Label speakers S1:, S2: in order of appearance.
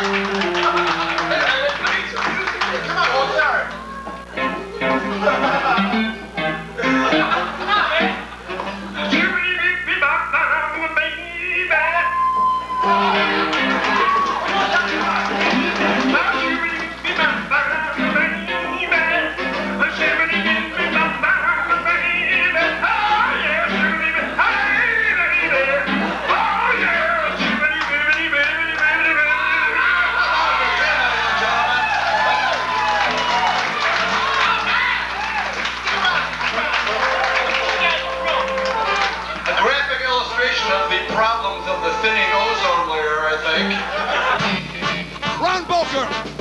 S1: Thank you. thinning ozone layer, I think. Ron Bolker!